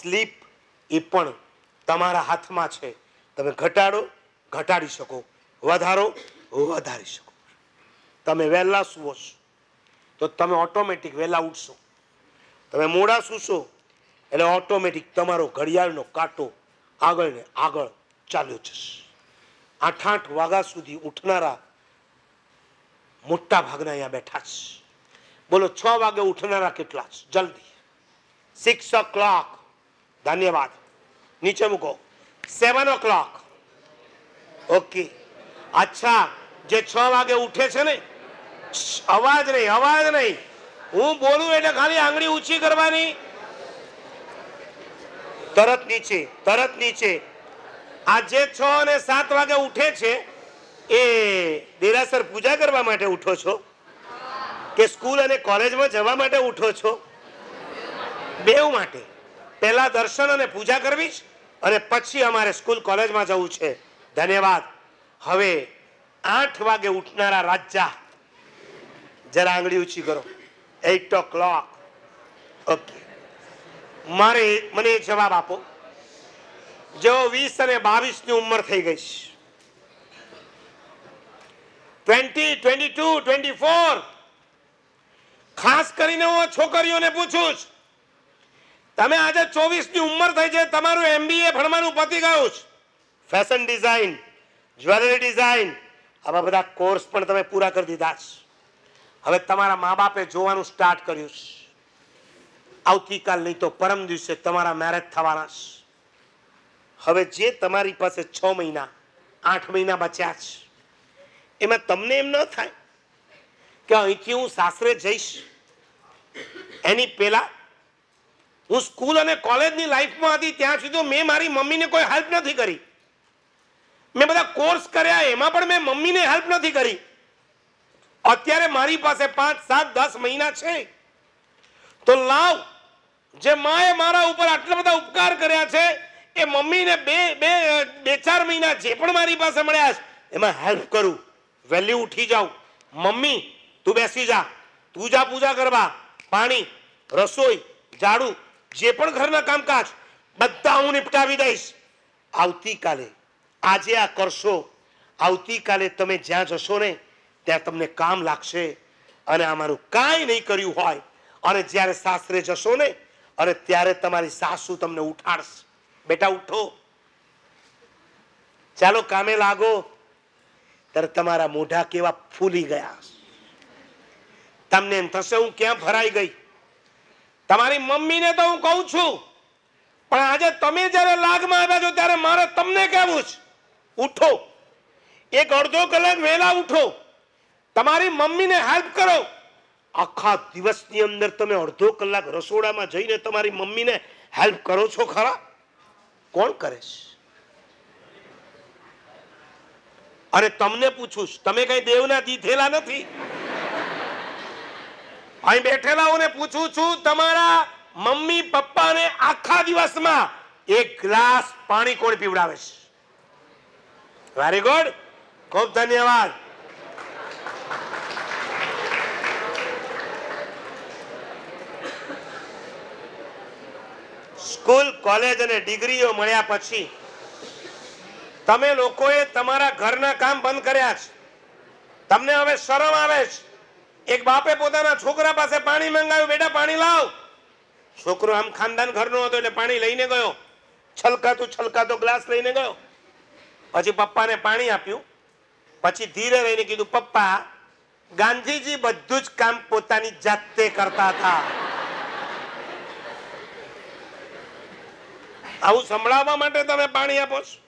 Slip એ પણ તમારા હાથમાં છે. તમે ઘટાડો, ઘટાડી શકો. વધારો, વધારી શકો. તમે વહેલા સુવો તો તમે ઓટોમેટિક વહેલા ઉઠશો. તમે મોડા સૂશો એટલે ઓટોમેટિક તમારો ઘડિયાળનો કાંટો આગળ ને આગળ ચાલ્યો જશે. આઠ આઠ વાગ્યા સુધી ઉઠનારા મોટા ભાગના અહીંયા બેઠા છે. બોલો, છ વાગે ઉઠનારા કેટલા છે? જલ્દી. સિક્સ ઓ ક્લોક ધન્યવાદ. નીચે મૂકો. સેવન ઓ ક્લોક ઓકે અચ્છા, જે છ વાગે ઉઠે છે ને અવાજ નહીં અવાજ નહીં. હું બોલું એટલે ખાલી આંગળી ઊંચી કરવાની. તરત નીચે તરત નીચે. આ જે છ અને સાત વાગે ઉઠે છે, એ દેરાસર પૂજા કરવા માટે ઉઠો છો? કે સ્કૂલ અને કોલેજમાં જવા માટે ઉઠો છો? બેવ માટે. પહેલા દર્શન અને પૂજા કરવી છે અને પછી અમારે સ્કૂલ કોલેજમાં જવું છે. ધન્યવાદ. હવે આઠ વાગે ઉઠનારા રાજા. જરા આંગળી ઊંચી કરો. એઇટ ઓ ક્લોક ઓકે મારે મને એક જવાબ આપો. જેઓ વીસ અને બાવીસની ઉંમર થઈ ગઈ છે. Twenty twenty two twenty four ખાસ કરીને હું છોકરીઓને પૂછું છું તમે આજે ચોવીસની ઉંમર થઈ છે, તમારું એમબીએ ભણવાનું પતી ગયું છે. ફેશન ડિઝાઇન જ્વેલરી ડિઝાઇન આવા બધા કોર્સ પણ તમે પૂરા કરી દીધા છે. હવે તમારા મા બાપે જોવાનું સ્ટાર્ટ કર્યું છે. આવતીકાલ નહીં તો પરમ દિવસે તમારા મેરેજ થવાના છે. હવે જે તમારી પાસે છ મહિના, આઠ મહિના બચ્યા છે, એમાં તમને એમ ન થાય કે અહીંથી હું સાસરે જઈશ? એની પહેલા હું સ્કૂલ અને કોલેજની લાઈફમાં હતી, ત્યાં સુધી મેં મારી મમ્મીને કોઈ હેલ્પ નથી કરી. મેં બધા કોર્સ કર્યા, એમાં પણ મેં મમ્મીને હેલ્પ નથી કરી. અત્યારે મારી પાસે પાંચ, સાત, દસ મહિના છે. તો લાવ, જે માએ મારા ઉપર આટલા બધા ઉપકાર કર્યા છે, એ મમ્મીને બે બે બે, ચાર મહિના જે પણ મારી પાસે મળ્યા છે, એમાં હેલ્પ કરું. વહેલી ઉઠી જાઉં. મમ્મી, તું બેસી જા. તું જા પૂજા કરવા. પાણી, રસોઈ, ઝાડુ જે પણ ઘરના કામકાજ, બધા હું નિપટાવી દઈશ. આવતીકાલે, આજે આ કરશો, આવતીકાલે તમે જ્યાં જશો ને, ત્યાં તમને કામ લાગશે. અને અમારું કાંઈ નહીં કર્યું હોય. અને જ્યારે સાસરે જશો ને, અને ત્યારે તમારી સાસુ તમને ઉઠાડશે. બેટા, ઉઠો. ચાલો, કામે લાગો. ત્યારે તમારા મોઢા કેવા ફૂલી ગયા. તમને એમ થશે, હું ક્યાં ભરાઈ ગઈ? તમારી મમ્મીને તો હું કહું છું, પણ આજે તમે જ્યારે લાગમાં આવ્યા છો ત્યારે મારે તમને કહેવું છે. ઉઠો. એક અડધો કલાક વહેલા ઉઠો. તમારી મમ્મીને હેલ્પ કરો. આખા દિવસની અંદર તમે અડધો કલાક રસોડામાં જઈને તમારી મમ્મીને હેલ્પ કરો છો ખરા? કોણ કરે છે? અરે તમને પૂછું તમે કઈ દેવના દીધેલા નથી? અહીં બેઠેલાઓને પૂછું છું, તમારા મમ્મી પપ્પાને આખા દિવસમાં એક ગ્લાસ પાણી કોણ પીવડાવે છે? વેરી ગુડ ખૂબ ધન્યવાદ. સ્કૂલ, કોલેજ અને ડિગ્રીઓ મળ્યા પછી તમે લોકોએ તમારા ઘરના કામ બંધ કર્યા છે. તમને હવે શરમ આવે છે. એક બાપે પોતાના છોકરા પાસે પાણી મંગાવ્યું, બેટા, પાણી લાવ. છોકરો આમ ખાનદાન ઘરનો હતો એટલે પાણી લઈને ગયો. છલકાતું છલકાતો ગ્લાસ લઈને ગયો. પછી પપ્પાને પાણી આપ્યું. પછી ધીરે રહીને કીધું, પપ્પા, ગાંધીજી બધું જ કામ પોતાની જાતે કરતા હતા. આવું સંભળાવવા માટે તમે પાણી આપો છો?